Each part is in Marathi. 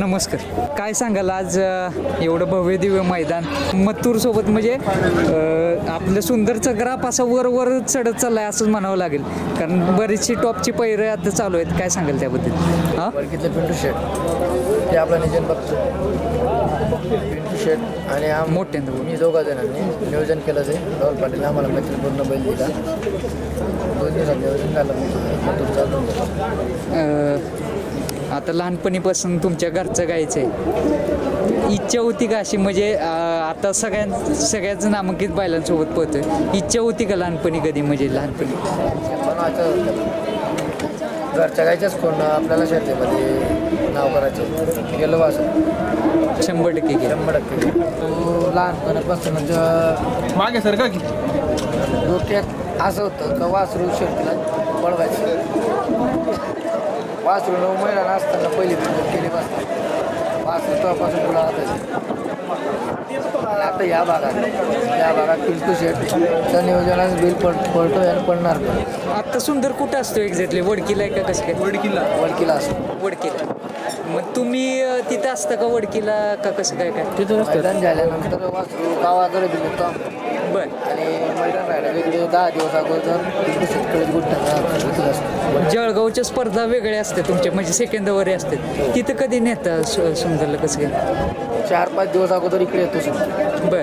नमस्कार. काय सांगाल आज एवढं भव्य दिव्य मैदान? मत्तूर सोबत म्हणजे आपलं सुंदरचा ग्राफ असा वर वर चढत चाललाय असंच म्हणावं लागेल. कारण बरीचशी टॉपची पैरं आता चालू आहेत. काय सांगाल त्याबद्दल? हां? पिंटू शेट ते आपला नियोजन बघतो पिंटू शेट आणि आम मोठ्यांदा. मी दोघा जणांनी नियोजन केलं ते. राहुल पाटील आम्हाला मैत्रीपूर्ण बैल दिला. दोन दिवसात नियोजन झालं. अ, आता लहानपणीपासून तुमच्या घरचं गायचं आहे. इच्छा होती का अशी? म्हणजे आता सगळ्यां सगळ्याच नामांकित बायलांसोबत पळतोय. इच्छा होती का लहानपणी कधी? म्हणजे लहानपणी. घरच्या गायच्याच कोण आपल्याला शर्यतीमध्ये नाव करायचं? गेलो असं. शंभर टक्के शंभर टक्के तो लहानपणापासून मागे सर का की? डोक्यात असं होतं का वासरू शर्तीला पळवायचं? वासरू नऊ महिना असताना पहिली बिंदू केली बसतात वासरू तेव्हापासून तुला आणि आता या भागात या भागात पिंटू शेटच्या नियोजनात बिल पड पडतोय आणि पडणार पण. आता सुंदर कुठं असतो एक्झॅक्टली वडकीला आहे का कसं काय? वडकीला. वडकीला असतो. वडकीला. मग तुम्ही तिथं असता का वडकीला का कसं काय काय? तिथं झाल्यानंतर वासरू गावाकडे दिलं होतं. बर आणि मैदान राहिलं वेगळे दहा दिवस अगोदर जळगावच्या स्पर्धा वेगळ्या असतात तुमच्या म्हणजे सेकंदावरी असतात तिथं कधी नेता सु- सुंदरला कसं काय? चार पाच दिवस अगोदर इकडे येतो बर.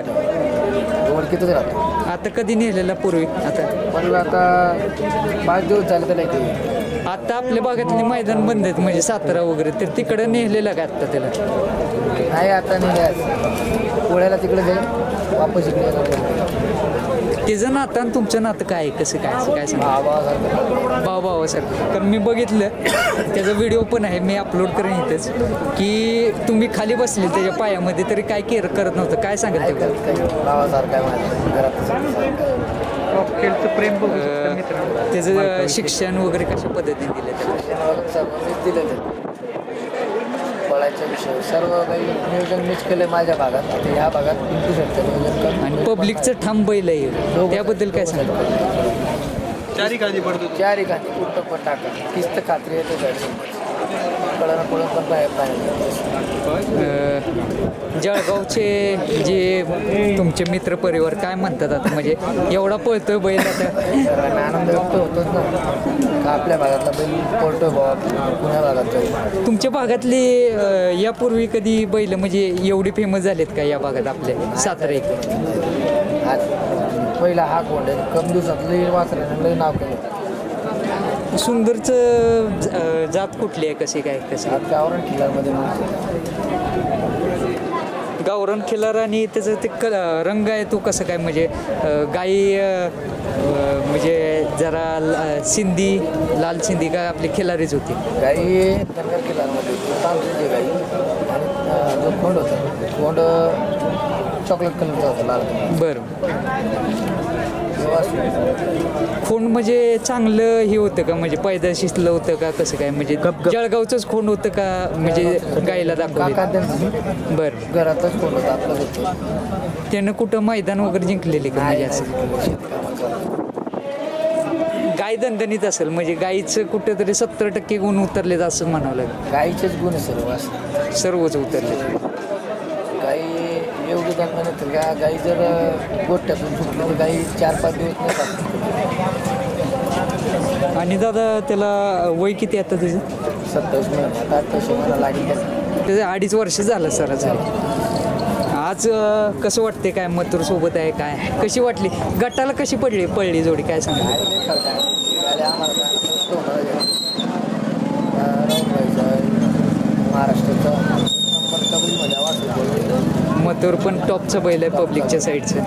वडकीतच राहतो. आता कधी नेलेला पूर्वी? आता? पण आता पाच दिवस झाले तर नाही आता आपल्या भागातली मैदान बंद आहेत म्हणजे सातारा वगैरे तर तिकडं नेलेलं का आता त्याला? नाही आता जायचं पोळ्याला तिकडे जाईल. वापस इकडे त्याचं नातं आणि तुमचं नातं काय आहे? कसं काय? असं काय सांगा? भाऊ भाऊ सर कारण मी बघितलं त्याचा व्हिडिओ पण आहे मी अपलोड करेन इथेच की तुम्ही खाली बसले त्याच्या पायामध्ये तरी काय केअर करत नव्हतं. काय सांगाल ते करत काही भावासारखं आहे माझ्या घरात खेळचं प्रेम बघू त्याचं शिक्षण वगैरे कशा पद्धतीने दिलं त्याला. पळायचा विषय सर्व काही नियोजन मीच केलं माझ्या भागात. आता ह्या भागात पिंटू शकतं नियोजन कर आणि पब्लिकचं ठाम बैल आहे. त्याबद्दल काय सांगाल चारी काळजी पडतो. चार एखादी कुठं पण टाका किस्त खात्री येते जायचं कळणं पण बाहेर जळगावचे जे तुमचे मित्र परिवार काय म्हणतात आता? म्हणजे एवढा पळतोय बैल आता. सर्वांना आनंद व्यक्त होतोच ना. का आपल्या भागातला बैल पळतोय बाबा पुण्या भागात तुमच्या भागातली यापूर्वी कधी बैल म्हणजे एवढी फेमस झालेत का या भागात आपल्या सातारा एक. पहिला हा कोंड कम दिवसात लई वाचल्यानं लई नाव केलं. सुंदरचं जात कुठली आहे? कशी काय? कशी? गावरण किल्ल्यामध्ये गावरण खिलार आणि त्याचं ते क रंग आहे तो कसं काय? म्हणजे गाई म्हणजे जरा सिंधी लाल सिंधी का आपली खिलारीच होती? गाई धनगर तांत्रिक गाई. आणि जो खोंड होता खोंड चॉकलेट कलरचा होता लाल बरं. खोंड म्हणजे चांगलं हे होतं का? म्हणजे पैदाशीतलं होतं का? कसं काय? म्हणजे जळगावचंच खोंड होतं का? म्हणजे काका दाखवलं. त्यांचं बरं. घरातच खोंड होता आपलं होतं. त्यानं कुठं मैदान वगैरे जिंकलेले का? म्हणजे असं? गाय दणदणीत असेल. म्हणजे गाईचं कुठेतरी सत्तर टक्के गुण उतरलेत असं म्हणावं लागेल. गाईचेच गुण आहे सर्व सर्वच उतरले गाई एवढी जन्म तर का? गाई जर गोठ्यातून सुटली तर गाई चार पाच दिवस नाही खात. आणि दादा त्याला वय किती आता त्याचं सत्तावीस महिने आता अठ्ठावीस महिना लागेल त्याला. त्याचं अडीच वर्ष झालं सर आज. कसं वाटते काय? मथुर सोबत आहे काय? कशी वाटली? गटाला कशी पडली पडली जोडी? काय सांगा काय नाही फरक आहे. शिकायला आम्हाला काय नसतं होणार आहे. अं, राहून जायचं. महाराष्ट्राचा नंबर डबलमध्ये आवाज होतो. मथुर पण टॉपचं बैल आहे पब्लिकच्या साईडचं.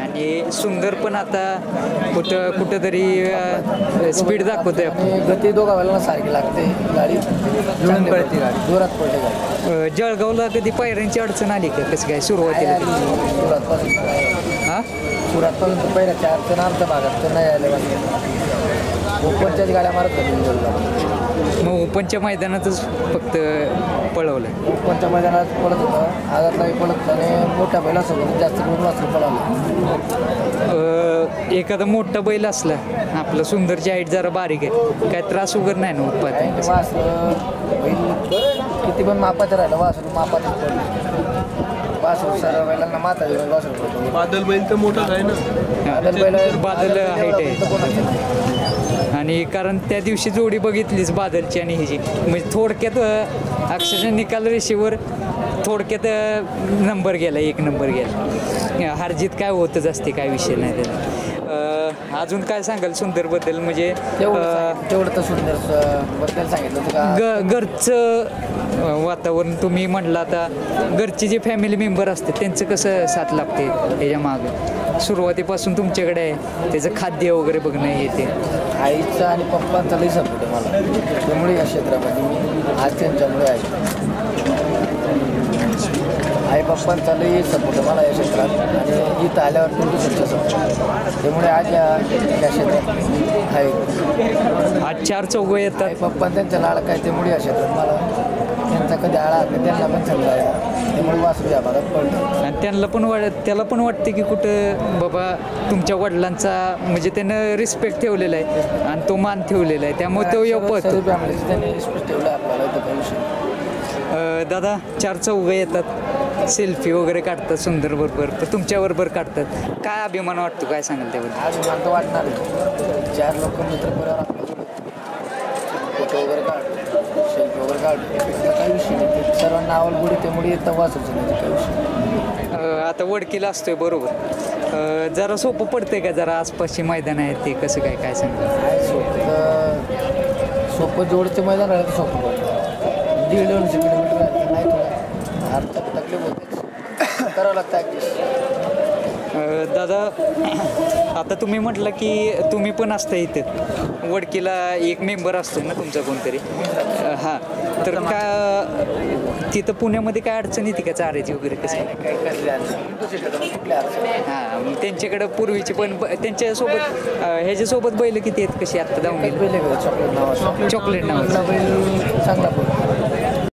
आणि सुंदर पण आता कुठं कुठंतरी स्पीड दाखवतोय गती दोघा वेळेला सारखी लागते. गाडी जोरात जळगावला कधी पायऱ्यांची अडचण आली का? कसं काय सुरुवातीला? हां? सुरातपासून पहिल्या चार तर आमच्या भागात तर नाही आले. ओपनच्याच गाड्या मारत होतो मग ओपनच्या मैदानातच फक्त पळवलं. ओपनच्या मैदानात पडत होतं. आगातलाही पडत होतं आणि मोठ्या बैलासोबत जास्त करून पळालं अ, एखादा मोठा बैल असला आपलं सुंदरची हाईट जरा बारीक आहे काय त्रास वगैरे नाही ना उत्पादन? बैल किती पण मापाचं राहिलं वासरू पडलं वासरू बैलांना माता देऊन वासरू बादल बैल तर मोठाच आहे ना? बादल बैल बादल हाईट आहे. आणि कारण त्या दिवशी जोडी बघितलीच बादलची आणि ह्याची म्हणजे थोडक्यात अक्षरशः निकाल रेषेवर थोडक्यात नंबर गेला एक नंबर गेला. हारजीत काय होतच असते काय विषय नाही त्याला अजून काय सांगाल सुंदरबद्दल? म्हणजे तेवढं तर सुंदरबद्दल सांगितलं घरचं वातावरण तुम्ही म्हटलं आता घरचे जे फॅमिली मेंबर असतात त्यांचं कसं साथ लागते त्याच्या मागं? सुरुवातीपासून तुमच्याकडे आहे त्याचं खाद्य वगैरे बघणं येते आईचा आणि पप्पांचा लई सपोर्ट आहे मला. त्यामुळे या क्षेत्रामध्ये मी आज त्यांच्यामुळे आहे. आई पप्पांचा लई सपोर्ट मला या क्षेत्रात. आणि इथं आल्यावर पण दुसऱ्याचा सपोर्ट त्यामुळे आज या क्षेत्रात आहे. आज चार चौघं येतात. आई पप्पा त्यांच्या लाडका आहे त्यामुळे या क्षेत्रात मला त्यांचा कधी आळा त्यांना पण चांगला आहे. त्यामुळे वासरू या भागात पडलं आणि त्यांना पण वाट त्याला पण वाटते की कुठं बाबा तुमच्या वडिलांचा म्हणजे त्यानं रिस्पेक्ट ठेवलेला आहे आणि तो मान ठेवलेला आहे. त्यामुळे तो फॅमिलीचं त्यांनी रिस्पेक्ट ठेवला आपल्याला. दादा चार चौघं येतात. सेल्फी वगैरे काढतात सुंदर बरोबर. तर तुमच्याबरोबर काढतात. काय अभिमान वाटतो? काय सांगाल त्याबद्दल? आज मला तर वाटणार आहे. चार लोक मित्र परिवार आपल्याकडे फोटो वगैरे काढ सेल्फी वगैरे काढ त्याचा काही विषय नाही. ते सर्वांना त्यामुळे येतं वाचायचं नाही काही विषय नाही. अ, आता वडकीला असतोय बरोबर. अ, जरा सोपं पडतंय का? जरा आसपासची मैदान आहेत ते कसं काय? काय सांगाल? काय सोपं? सोपं जोडचे मैदान राहिलं तर सोपं पडतं. दीड दोनशे किलोमीटर तकलीफ होतेच. करावं लागतं ॲडजस्ट दादा आता तुम्ही म्हटलं की तुम्ही पण असता इथे. वडकीला एक मेंबर असतो ना तुमचा कोणतरी. हां. तर का तिथं पुण्यामध्ये काय अडचण येते का चाऱ्याची वगैरे कसं? हां मग त्यांच्याकडं पूर्वीची पण त्यांच्यासोबत ह्याच्यासोबत बैल किती आहेत कशी? आत्ता जाऊन चॉकलेट नावाचा. चॉकलेट बैल चांगला